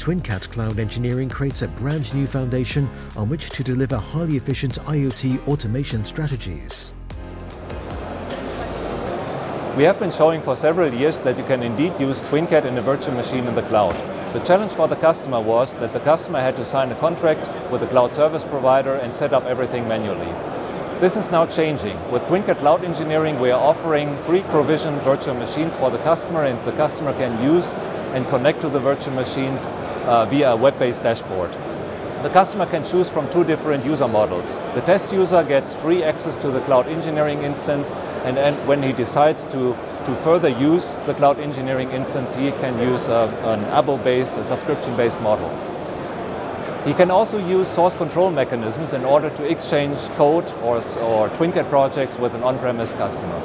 TwinCAT Cloud Engineering creates a brand new foundation on which to deliver highly efficient IoT automation strategies. We have been showing for several years that you can indeed use TwinCAT in a virtual machine in the cloud. The challenge for the customer was that the customer had to sign a contract with a cloud service provider and set up everything manually. This is now changing. With TwinCAT Cloud Engineering, we are offering pre-provisioned virtual machines for the customer and the customer can use and connect to the virtual machines uh, via a web-based dashboard. The customer can choose from two different user models. The test user gets free access to the cloud engineering instance, and, and when he decides to, to further use the cloud engineering instance, he can use a, an Apple-based, a subscription-based model. He can also use source control mechanisms in order to exchange code or, or TwinCAT projects with an on-premise customer.